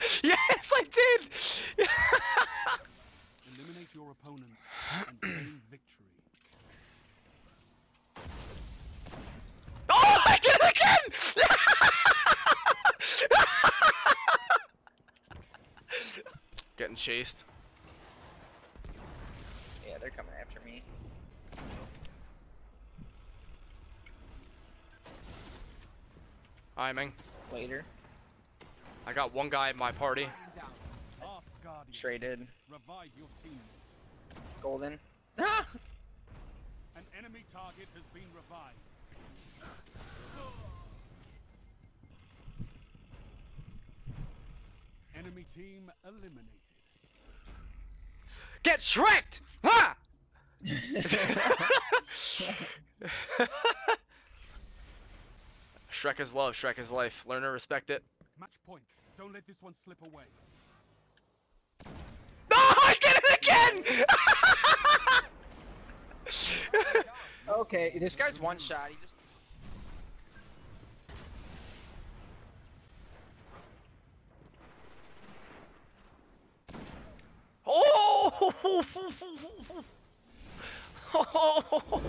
yes, I did! Eliminate your opponents and gain victory. Oh, I did it again! Getting chased. Yeah, they're coming after me. I'm. Later. I got one guy in my party. Traded. Revive your team. Golden. Ah! An enemy target has been revived. Enemy team eliminated. Get shreked! Ha! Shrek is love, Shrek is life. Learn to respect it. Match point. Don't let this one slip away. No, I did it again! okay, this guy's one shot. He just. oh! oh!